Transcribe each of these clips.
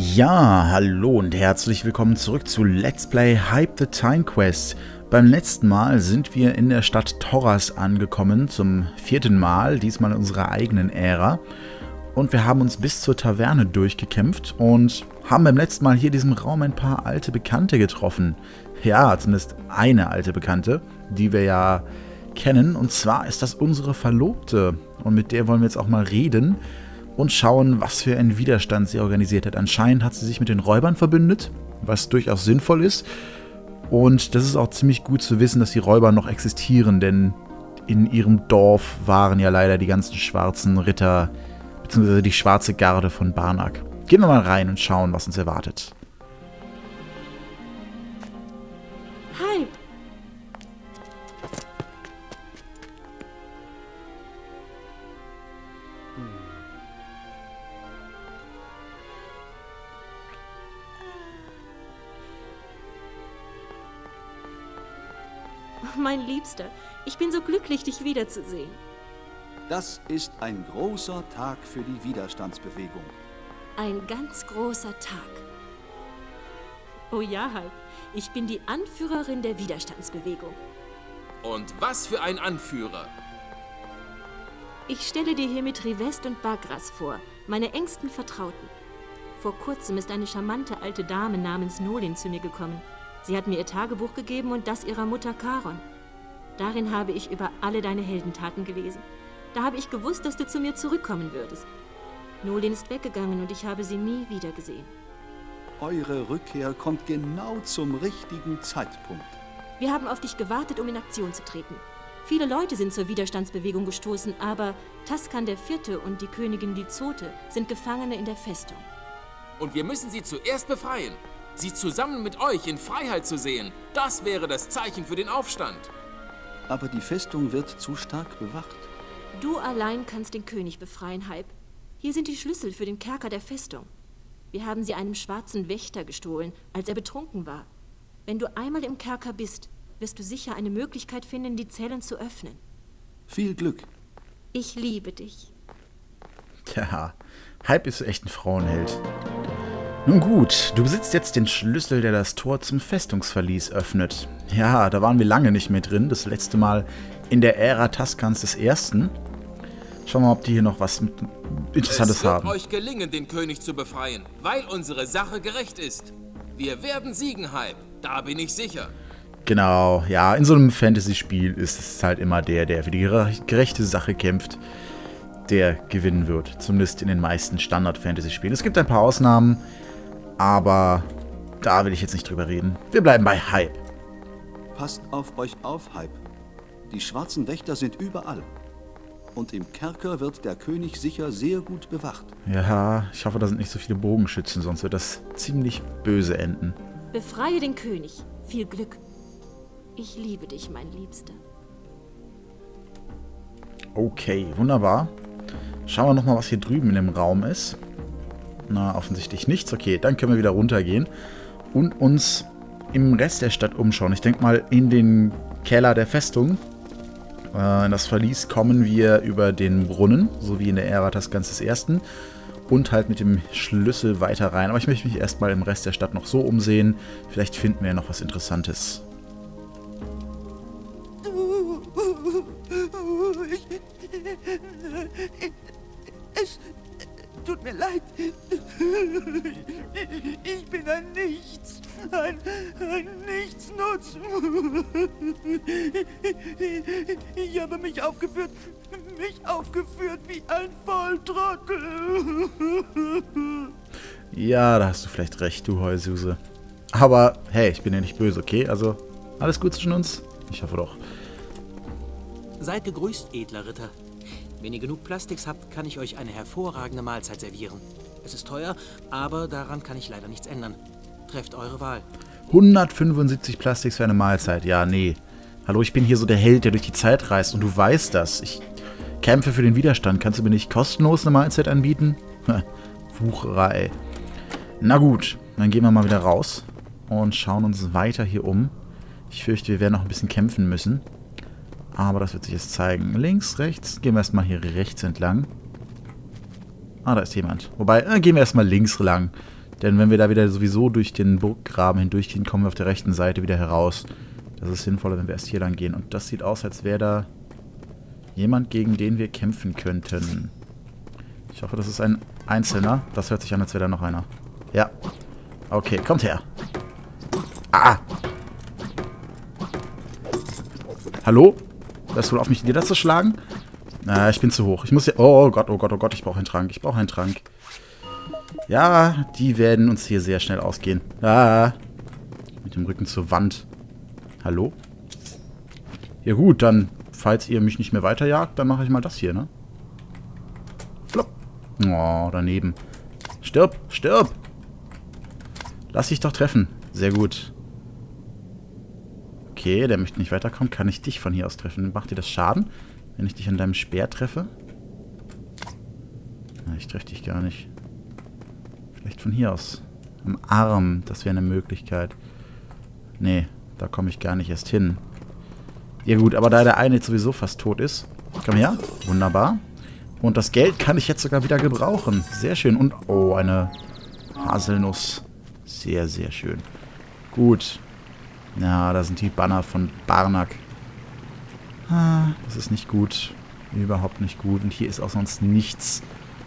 Ja, hallo und herzlich willkommen zurück zu Let's Play Hype the Time Quest. Beim letzten Mal sind wir in der Stadt Torras angekommen, zum vierten Mal, diesmal in unserer eigenen Ära. Und wir haben uns bis zur Taverne durchgekämpft und haben beim letzten Mal hier in diesem Raum ein paar alte Bekannte getroffen. Ja, zumindest eine alte Bekannte, die wir ja kennen. Und zwar ist das unsere Verlobte. Und mit der wollen wir jetzt auch mal reden und schauen, was für einen Widerstand sie organisiert hat. Anscheinend hat sie sich mit den Räubern verbündet, was durchaus sinnvoll ist. Und das ist auch ziemlich gut zu wissen, dass die Räuber noch existieren, denn in ihrem Dorf waren ja leider die ganzen schwarzen Ritter, beziehungsweise die schwarze Garde von Barnak. Gehen wir mal rein und schauen, was uns erwartet. Liebster, ich bin so glücklich, dich wiederzusehen. Das ist ein großer Tag für die Widerstandsbewegung. Ein ganz großer Tag. Oh ja, Hype. Ich bin die Anführerin der Widerstandsbewegung. Und was für ein Anführer! Ich stelle dir hiermit Rivest und Bagras vor, meine engsten Vertrauten. Vor kurzem ist eine charmante alte Dame namens Nolin zu mir gekommen. Sie hat mir ihr Tagebuch gegeben und das ihrer Mutter Charon. Darin habe ich über alle deine Heldentaten gelesen. Da habe ich gewusst, dass du zu mir zurückkommen würdest. Nolin ist weggegangen und ich habe sie nie wieder gesehen. Eure Rückkehr kommt genau zum richtigen Zeitpunkt. Wir haben auf dich gewartet, um in Aktion zu treten. Viele Leute sind zur Widerstandsbewegung gestoßen, aber Taskan der Vierte und die Königin Lizote sind Gefangene in der Festung. Und wir müssen sie zuerst befreien. Sie zusammen mit euch in Freiheit zu sehen, das wäre das Zeichen für den Aufstand. Aber die Festung wird zu stark bewacht. Du allein kannst den König befreien, Hype. Hier sind die Schlüssel für den Kerker der Festung. Wir haben sie einem schwarzen Wächter gestohlen, als er betrunken war. Wenn du einmal im Kerker bist, wirst du sicher eine Möglichkeit finden, die Zellen zu öffnen. Viel Glück. Ich liebe dich. Tja, Hype ist echt ein Frauenheld. Nun gut, du besitzt jetzt den Schlüssel, der das Tor zum Festungsverlies öffnet. Ja, da waren wir lange nicht mehr drin. Das letzte Mal in der Ära Taskans des Ersten. Schauen wir mal, ob die hier noch was mit Interessantes es wird haben. euch gelingen, den König zu befreien, weil unsere Sache gerecht ist. Wir werden siegen, Hype. Da bin ich sicher. Genau, ja, in so einem Fantasy-Spiel ist es halt immer der, der für die gere- gerechte Sache kämpft, der gewinnen wird. Zumindest in den meisten Standard-Fantasy-Spielen. Es gibt ein paar Ausnahmen, aber da will ich jetzt nicht drüber reden. Wir bleiben bei Hype. Passt auf euch auf, Hype. Die schwarzen Wächter sind überall. Und im Kerker wird der König sicher sehr gut bewacht. Ja, ich hoffe, da sind nicht so viele Bogenschützen, sonst wird das ziemlich böse enden. Befreie den König. Viel Glück. Ich liebe dich, mein Liebster. Okay, wunderbar. Schauen wir nochmal, was hier drüben in dem Raum ist. Na, offensichtlich nichts. Okay, dann können wir wieder runtergehen und uns im Rest der Stadt umschauen. Ich denke mal in den Keller der Festung. Äh, in das Verlies kommen wir über den Brunnen, so wie in der Ära Taskans des Ersten. Und halt mit dem Schlüssel weiter rein. Aber ich möchte mich erstmal im Rest der Stadt noch so umsehen. Vielleicht finden wir ja noch was Interessantes. Aufgeführt wie ein Volltrottel. Ja, da hast du vielleicht recht, du Heususe. Aber hey, ich bin ja nicht böse, okay? Also, alles gut zwischen uns? Ich hoffe doch. Seid gegrüßt, edler Ritter. Wenn ihr genug Plastiks habt, kann ich euch eine hervorragende Mahlzeit servieren. Es ist teuer, aber daran kann ich leider nichts ändern. Trefft eure Wahl. 175 Plastiks für eine Mahlzeit. Ja, nee. Hallo, ich bin hier so der Held, der durch die Zeit reist und du weißt das. Ich kämpfe für den Widerstand. Kannst du mir nicht kostenlos eine Mahlzeit anbieten? Wucherei. Na gut, dann gehen wir mal wieder raus und schauen uns weiter hier um. Ich fürchte, wir werden noch ein bisschen kämpfen müssen. Aber das wird sich jetzt zeigen. Links, rechts. Gehen wir erstmal hier rechts entlang. Ah, da ist jemand. Wobei, äh, gehen wir erstmal links lang. Denn wenn wir da wieder sowieso durch den Burggraben hindurchgehen, kommen wir auf der rechten Seite wieder heraus. Das ist sinnvoller, wenn wir erst hier lang gehen. Und das sieht aus, als wäre da jemand, gegen den wir kämpfen könnten. Ich hoffe, das ist ein Einzelner. Das hört sich an, als wäre da noch einer. Ja. Okay, kommt her. Ah! Hallo? Wärst du auf mich niederzuschlagen? Na, ich bin zu hoch. Ich muss ja... Oh Gott, oh Gott, oh Gott, ich brauche einen Trank. Ich brauche einen Trank. Ja, die werden uns hier sehr schnell ausgehen. Ah. Mit dem Rücken zur Wand. Hallo? Ja gut, dann, falls ihr mich nicht mehr weiterjagt, dann mache ich mal das hier, ne? Oh, daneben. Stirb, stirb! Lass dich doch treffen. Sehr gut. Okay, der möchte nicht weiterkommen. Kann ich dich von hier aus treffen? Macht dir das Schaden, wenn ich dich an deinem Speer treffe? Na, ich treffe dich gar nicht. Vielleicht von hier aus. Am Arm, das wäre eine Möglichkeit. Nee, da komme ich gar nicht erst hin. Ja gut, aber da der eine jetzt sowieso fast tot ist. Komm her. Wunderbar. Und das Geld kann ich jetzt sogar wieder gebrauchen. Sehr schön. Und, oh, eine Haselnuss. Sehr, sehr schön. Gut. Ja, da sind die Banner von Barnak. Ah, das ist nicht gut. Überhaupt nicht gut. Und hier ist auch sonst nichts.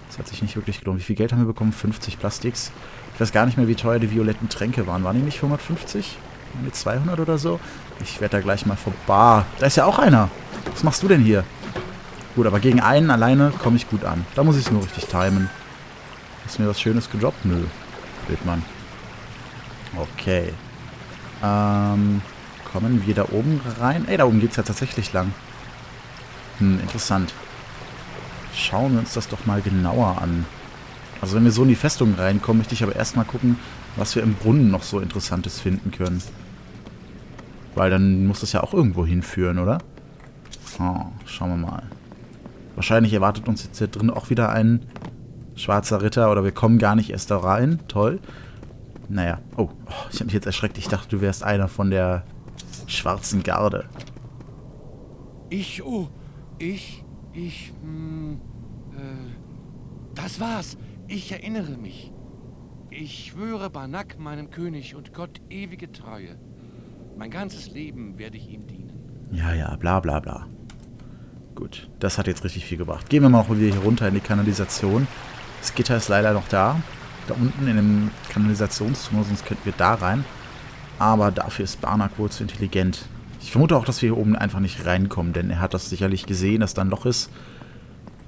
Das hat sich nicht wirklich gelohnt. Wie viel Geld haben wir bekommen? 50 Plastiks. Ich weiß gar nicht mehr, wie teuer die violetten Tränke waren. Waren die nicht 150? Die 200 oder so? Ich werde da gleich mal vorbei. Da ist ja auch einer. Was machst du denn hier? Gut, aber gegen einen alleine komme ich gut an. Da muss ich es nur richtig timen. Hast du mir was Schönes gedroppt? Nö. Bildmann. Okay. Ähm, kommen wir da oben rein? Ey, da oben geht es ja tatsächlich lang. Hm, interessant. Schauen wir uns das doch mal genauer an. Also wenn wir so in die Festung reinkommen, möchte ich aber erstmal gucken, was wir im Brunnen noch so Interessantes finden können. Weil dann muss das ja auch irgendwo hinführen, oder? Oh, schauen wir mal. Wahrscheinlich erwartet uns jetzt hier drin auch wieder ein schwarzer Ritter oder wir kommen gar nicht erst da rein. Toll. Naja. Oh, ich habe mich jetzt erschreckt. Ich dachte, du wärst einer von der schwarzen Garde. Ich, oh, ich, ich, hm, äh, das war's. Ich erinnere mich. Ich schwöre Banak, meinem König und Gott ewige Treue. Mein ganzes Leben werde ich ihm dienen. Ja, ja, bla bla bla. Gut, das hat jetzt richtig viel gebracht. Gehen wir mal auch wieder hier runter in die Kanalisation. Das Gitter ist leider noch da da unten in dem Kanalisationstunnel, sonst könnten wir da rein. Aber dafür ist Barnak wohl zu intelligent. Ich vermute auch, dass wir hier oben einfach nicht reinkommen, denn er hat das sicherlich gesehen, dass da ein Loch ist.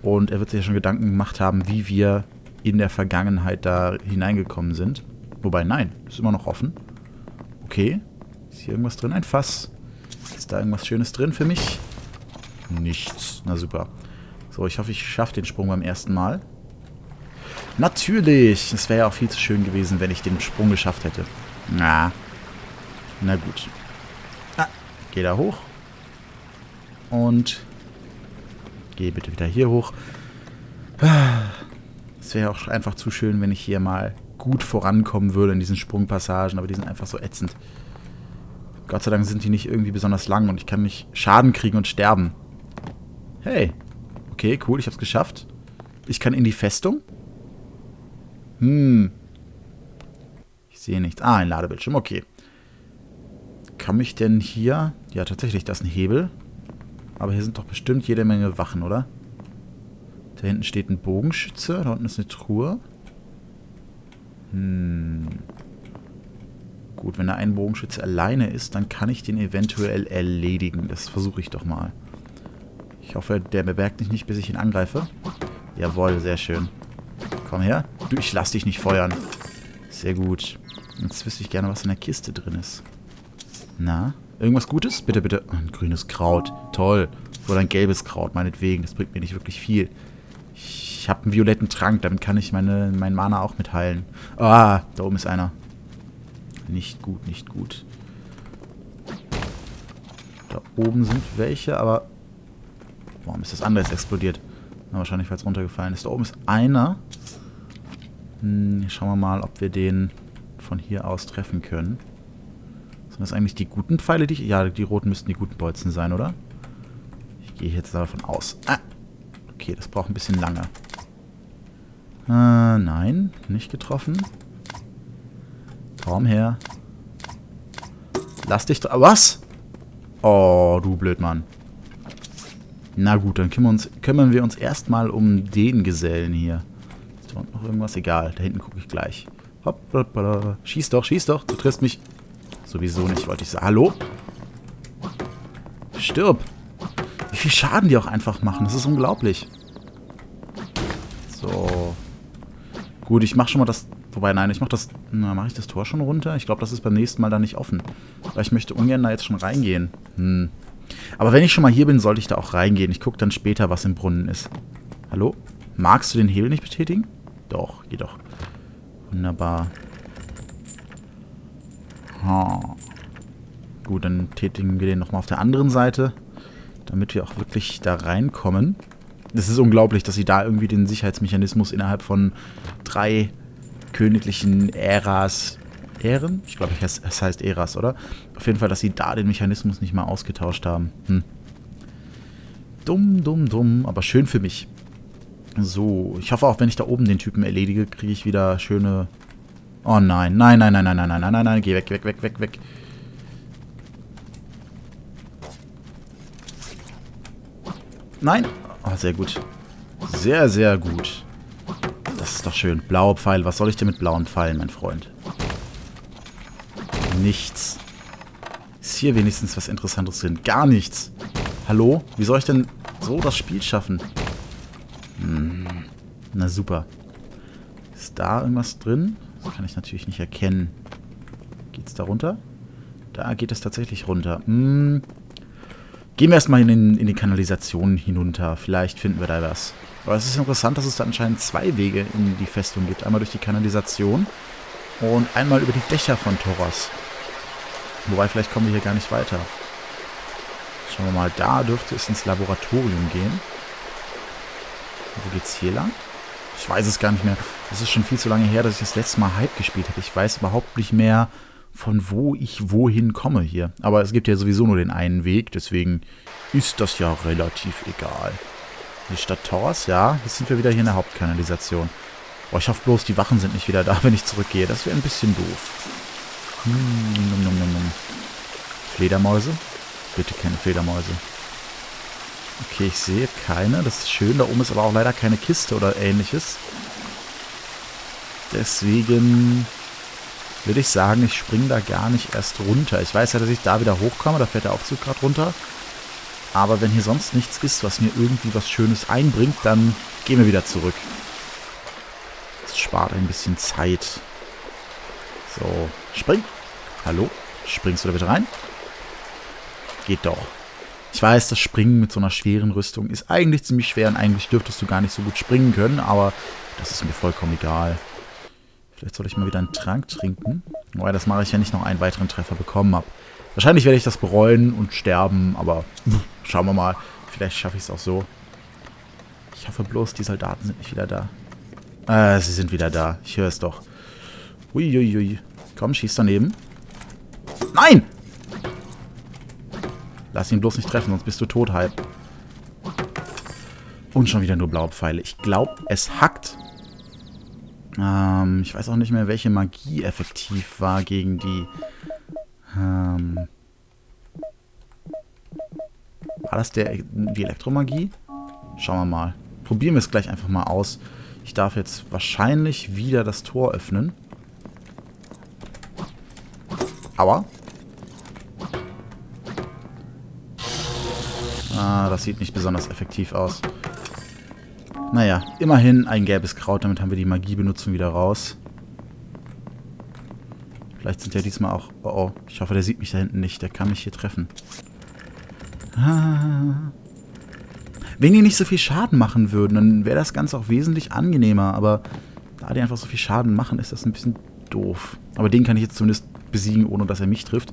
Und er wird sich ja schon Gedanken gemacht haben, wie wir in der Vergangenheit da hineingekommen sind. Wobei, nein, ist immer noch offen. Okay. Ist hier irgendwas drin? Ein Fass. Ist da irgendwas Schönes drin für mich? Nichts. Na super. So, ich hoffe, ich schaffe den Sprung beim ersten Mal. Natürlich. Es wäre ja auch viel zu schön gewesen, wenn ich den Sprung geschafft hätte. Na. Na gut. Ah, geh da hoch. Und geh bitte wieder hier hoch. Es wäre auch einfach zu schön, wenn ich hier mal gut vorankommen würde in diesen Sprungpassagen, aber die sind einfach so ätzend. Gott sei Dank sind die nicht irgendwie besonders lang und ich kann nicht Schaden kriegen und sterben. Hey. Okay, cool, ich hab's geschafft. Ich kann in die Festung. Hm. Ich sehe nichts. Ah, ein Ladebildschirm. Okay. Kann mich denn hier... Ja, tatsächlich, das ist ein Hebel. Aber hier sind doch bestimmt jede Menge Wachen, oder? Da hinten steht ein Bogenschütze. Da unten ist eine Truhe. Hm. Gut, wenn da ein Bogenschütze alleine ist, dann kann ich den eventuell erledigen. Das versuche ich doch mal. Ich hoffe, der bemerkt mich nicht, bis ich ihn angreife. Jawohl, sehr schön. Komm her. Du, ich lass dich nicht feuern. Sehr gut. Jetzt wüsste ich gerne, was in der Kiste drin ist. Na? Irgendwas Gutes? Bitte, bitte. ein grünes Kraut. Toll. Oder ein gelbes Kraut, meinetwegen. Das bringt mir nicht wirklich viel. Ich habe einen violetten Trank. Damit kann ich meine, mein Mana auch mit heilen. Ah, da oben ist einer. Nicht gut, nicht gut. Da oben sind welche, aber... Warum ist das andere jetzt explodiert? Na, wahrscheinlich, weil es runtergefallen ist. Da oben ist einer. Hm, schauen wir mal, ob wir den von hier aus treffen können. Sind das eigentlich die guten Pfeile, die ich... Ja, die roten müssten die guten Bolzen sein, oder? Ich gehe jetzt davon aus. Ah! Okay, das braucht ein bisschen lange. Äh, nein, nicht getroffen. Komm her. Lass dich... Was? Oh, du Blödmann. Na gut, dann kümmern, uns, kümmern wir uns erstmal um den Gesellen hier. Ist da noch irgendwas? Egal, da hinten gucke ich gleich. Hopp. Schieß doch, schieß doch. Du triffst mich sowieso nicht, wollte ich sagen. Hallo? Stirb. Wie viel Schaden die auch einfach machen. Das ist unglaublich. So. Gut, ich mache schon mal das... Wobei, nein, ich mache das... Na, mache ich das Tor schon runter? Ich glaube, das ist beim nächsten Mal da nicht offen. Weil ich möchte ungern da jetzt schon reingehen. Hm. Aber wenn ich schon mal hier bin, sollte ich da auch reingehen. Ich gucke dann später, was im Brunnen ist. Hallo? Magst du den Hebel nicht betätigen? Doch, geh doch. Wunderbar. Ha. Gut, dann tätigen wir den nochmal auf der anderen Seite, damit wir auch wirklich da reinkommen. Es ist unglaublich, dass sie da irgendwie den Sicherheitsmechanismus innerhalb von drei königlichen Äras Ähren? Ich glaube, es heißt Äras, oder? Auf jeden Fall, dass sie da den Mechanismus nicht mal ausgetauscht haben. Hm. Dumm, dumm, dumm, aber schön für mich. So, ich hoffe auch, wenn ich da oben den Typen erledige, kriege ich wieder schöne... Oh nein, nein, nein, nein, nein, nein, nein, nein, nein, nein, geh weg, weg, weg, weg, weg. Nein. Oh, sehr gut. Sehr, sehr gut. Das ist doch schön. Blaue Pfeil. Was soll ich denn mit blauen Pfeilen, mein Freund? Nichts. Ist hier wenigstens was Interessantes drin? Gar nichts. Hallo? Wie soll ich denn so das Spiel schaffen? Hm. Na super. Ist da irgendwas drin? Das kann ich natürlich nicht erkennen. Geht's da runter? Da geht es tatsächlich runter. Hm. Gehen wir erstmal in, in die Kanalisation hinunter. Vielleicht finden wir da was. Aber es ist interessant, dass es da anscheinend zwei Wege in die Festung gibt. Einmal durch die Kanalisation und einmal über die Dächer von Toros. Wobei, vielleicht kommen wir hier gar nicht weiter. Schauen wir mal, da dürfte es ins Laboratorium gehen. Wo geht's hier lang? Ich weiß es gar nicht mehr. Es ist schon viel zu lange her, dass ich das letzte Mal Hype gespielt habe. Ich weiß überhaupt nicht mehr, von wo ich wohin komme hier. Aber es gibt ja sowieso nur den einen Weg, deswegen ist das ja relativ egal. Die Stadt Towers, ja, jetzt sind wir wieder hier in der Hauptkanalisation. Boah, ich hoffe bloß, die Wachen sind nicht wieder da, wenn ich zurückgehe. Das wäre ein bisschen doof. Hm, nom, nom, nom, nom. Fledermäuse? Bitte keine Fledermäuse. Okay, ich sehe keine. Das ist schön. Da oben ist aber auch leider keine Kiste oder ähnliches. Deswegen würde ich sagen, ich springe da gar nicht erst runter. Ich weiß ja, dass ich da wieder hochkomme, da fährt der Aufzug gerade runter. Aber wenn hier sonst nichts ist, was mir irgendwie was Schönes einbringt, dann gehen wir wieder zurück. Das spart ein bisschen Zeit. So, spring. Hallo? Springst du da bitte rein? Geht doch. Ich weiß, das Springen mit so einer schweren Rüstung ist eigentlich ziemlich schwer und eigentlich dürftest du gar nicht so gut springen können, aber das ist mir vollkommen egal. Vielleicht soll ich mal wieder einen Trank trinken. Wobei, das mache ich, wenn ich noch einen weiteren Treffer bekommen habe. Wahrscheinlich werde ich das bereuen und sterben, aber schauen wir mal. Vielleicht schaffe ich es auch so. Ich hoffe bloß, die Soldaten sind nicht wieder da. Äh, sie sind wieder da. Ich höre es doch. Uiuiui. Komm, schieß daneben. Nein! Lass ihn bloß nicht treffen, sonst bist du tot, halb. Und schon wieder nur blaue Pfeile. Ich glaube, es hackt. Ähm, ich weiß auch nicht mehr, welche Magie effektiv war gegen die... Ähm, war das der, die Elektromagie? Schauen wir mal. Probieren wir es gleich einfach mal aus. Ich darf jetzt wahrscheinlich wieder das Tor öffnen. Aua. Ah, das sieht nicht besonders effektiv aus. Naja, immerhin ein gelbes Kraut, damit haben wir die Magiebenutzung wieder raus. Vielleicht sind ja diesmal auch... Oh, oh, ich hoffe, der sieht mich da hinten nicht. Der kann mich hier treffen. Ah. Wenn die nicht so viel Schaden machen würden, dann wäre das Ganze auch wesentlich angenehmer. Aber da die einfach so viel Schaden machen, ist das ein bisschen doof. Aber den kann ich jetzt zumindest besiegen, ohne dass er mich trifft.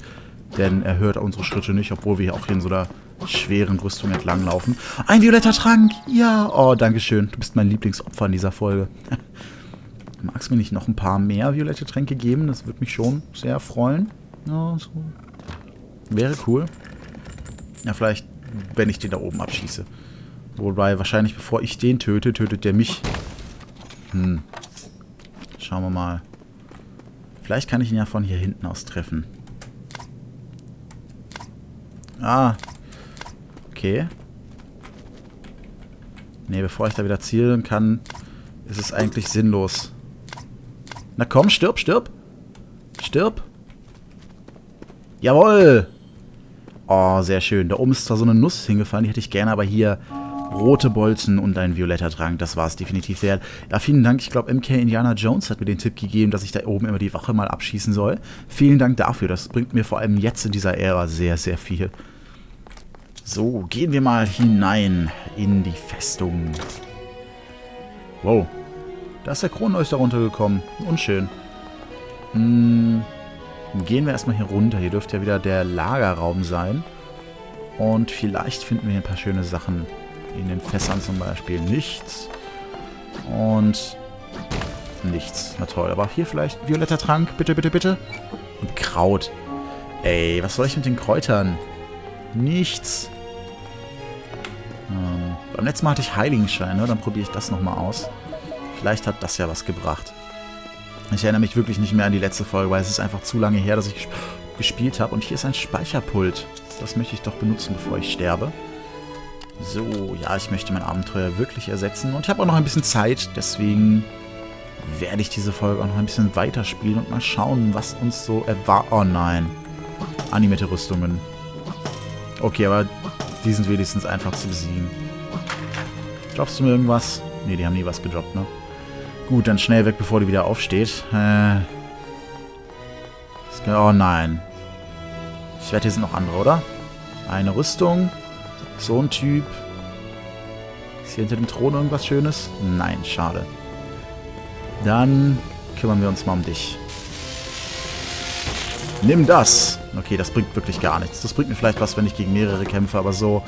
Denn er hört unsere Schritte nicht, obwohl wir hier auch hier in so einer schweren Rüstung entlanglaufen. Ein violetter Trank! Ja! Oh, Dankeschön. Du bist mein Lieblingsopfer in dieser Folge. Magst du mir nicht noch ein paar mehr violette Tränke geben? Das würde mich schon sehr freuen. Ja, so. Wäre cool. Ja, vielleicht, wenn ich den da oben abschieße. Wobei, wahrscheinlich bevor ich den töte, tötet der mich. Hm. Schauen wir mal. Vielleicht kann ich ihn ja von hier hinten aus treffen. Ah. Okay. Ne, bevor ich da wieder zielen kann, ist es eigentlich sinnlos. Na komm, stirb, stirb. Stirb. Jawohl. Oh, sehr schön. Da oben ist zwar so eine Nuss hingefallen, die hätte ich gerne, aber hier rote Bolzen und ein violetter Trank. Das war es definitiv wert. Ja, vielen Dank. Ich glaube, MK Indiana Jones hat mir den Tipp gegeben, dass ich da oben immer die Wache mal abschießen soll. Vielen Dank dafür. Das bringt mir vor allem jetzt in dieser Ära sehr, sehr viel. So, gehen wir mal hinein in die Festung. Wow. Da ist der Kronleuchter runtergekommen. Unschön. Hm, gehen wir erstmal hier runter. Hier dürfte ja wieder der Lagerraum sein. Und vielleicht finden wir hier ein paar schöne Sachen. In den Fässern zum Beispiel nichts. Und nichts. Na toll. Aber hier vielleicht violetter Trank. Bitte, bitte, bitte. Und Kraut. Ey, was soll ich mit den Kräutern? Nichts. Beim letzten Mal hatte ich Heiligenschein, ne? Dann probiere ich das nochmal aus. Vielleicht hat das ja was gebracht. Ich erinnere mich wirklich nicht mehr an die letzte Folge, weil es ist einfach zu lange her, dass ich gespielt habe. Und hier ist ein Speicherpult. Das möchte ich doch benutzen, bevor ich sterbe. So, ja, ich möchte mein Abenteuer wirklich ersetzen. Und ich habe auch noch ein bisschen Zeit, deswegen werde ich diese Folge auch noch ein bisschen weiterspielen und mal schauen, was uns so erwartet. Oh nein. Animierte Rüstungen. Okay, aber die sind wenigstens einfach zu besiegen. Droppst du mir irgendwas? Ne, die haben nie was gedroppt, ne? Gut, dann schnell weg, bevor die wieder aufsteht. Äh. Oh nein. Ich wette, hier sind noch andere, oder? Eine Rüstung. So ein Typ. Ist hier hinter dem Thron irgendwas Schönes? Nein, schade. Dann kümmern wir uns mal um dich. Nimm das! Okay, das bringt wirklich gar nichts. Das bringt mir vielleicht was, wenn ich gegen mehrere kämpfe, aber so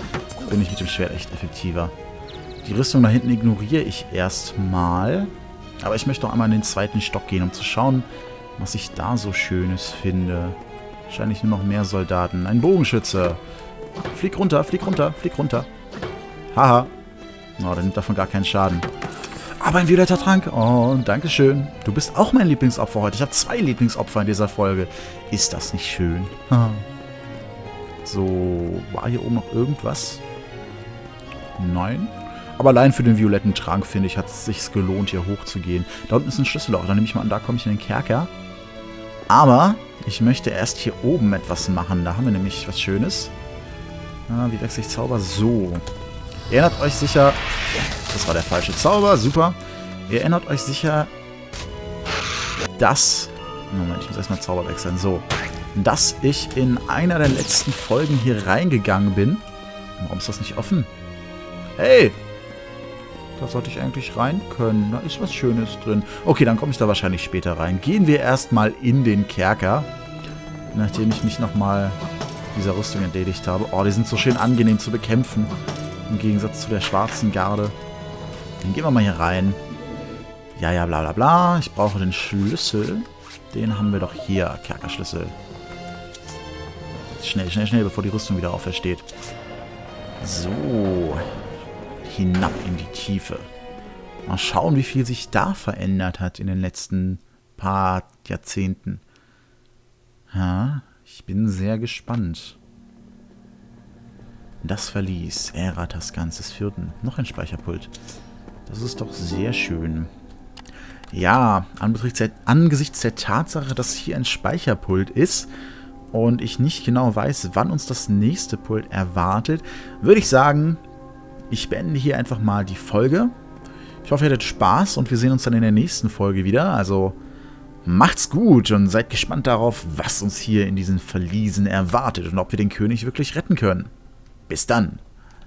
bin ich mit dem Schwert echt effektiver. Die Rüstung da hinten ignoriere ich erstmal. Aber ich möchte auch einmal in den zweiten Stock gehen, um zu schauen, was ich da so Schönes finde. Wahrscheinlich nur noch mehr Soldaten. Ein Bogenschütze. Flieg runter, flieg runter, flieg runter. Haha. Oh, der nimmt davon gar keinen Schaden. Aber ein violetter Trank. Oh, danke schön. Du bist auch mein Lieblingsopfer heute. Ich habe zwei Lieblingsopfer in dieser Folge. Ist das nicht schön? So, war hier oben noch irgendwas? Nein. Aber allein für den violetten Trank, finde ich, hat es sich gelohnt, hier hochzugehen. Da unten ist ein Schlüsselloch. Da nehme ich mal an, da komme ich in den Kerker. Aber ich möchte erst hier oben etwas machen. Da haben wir nämlich was Schönes. Ah, wie wechsle ich Zauber? So. Erinnert euch sicher... Das war der falsche Zauber. Super. Ihr erinnert euch sicher, dass... Moment, ich muss erstmal Zauber wechseln. So. Dass ich in einer der letzten Folgen hier reingegangen bin. Warum ist das nicht offen? Hey! Da sollte ich eigentlich rein können. Da ist was Schönes drin. Okay, dann komme ich da wahrscheinlich später rein. Gehen wir erstmal in den Kerker. Nachdem ich mich nochmal dieser Rüstung entledigt habe. Oh, die sind so schön angenehm zu bekämpfen. Im Gegensatz zu der schwarzen Garde. Dann gehen wir mal hier rein. Ja, ja, bla bla bla. Ich brauche den Schlüssel. Den haben wir doch hier. Kerkerschlüssel. Schnell, schnell, schnell, bevor die Rüstung wieder aufersteht. So. Hinab in die Tiefe. Mal schauen, wie viel sich da verändert hat in den letzten paar Jahrzehnten. Ja, ich bin sehr gespannt. Das Verlies, Eratas ganzes Vierten. Noch ein Speicherpult. Das ist doch sehr schön. Ja, angesichts der Tatsache, dass hier ein Speicherpult ist und ich nicht genau weiß, wann uns das nächste Pult erwartet, würde ich sagen, ich beende hier einfach mal die Folge. Ich hoffe, ihr hattet Spaß und wir sehen uns dann in der nächsten Folge wieder. Also macht's gut und seid gespannt darauf, was uns hier in diesen Verliesen erwartet und ob wir den König wirklich retten können. Bis dann.